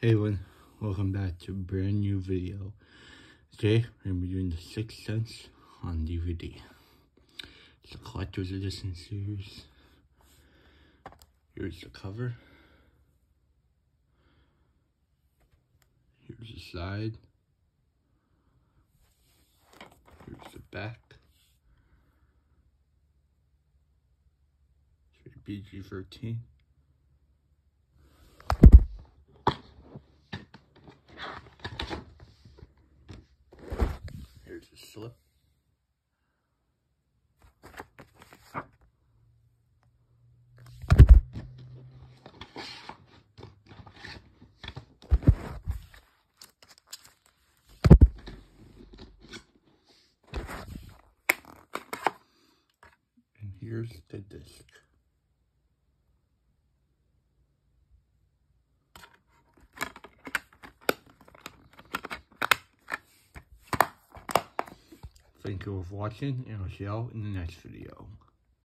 Hey everyone, welcome back to a brand new video. Today, we're going to be doing The Sixth Sense on DVD. It's a collector's edition series. Here's the cover. Here's the side. Here's the back. It's PG-13. Slip. And here's the disc. Thank you for watching and I'll see you all in the next video.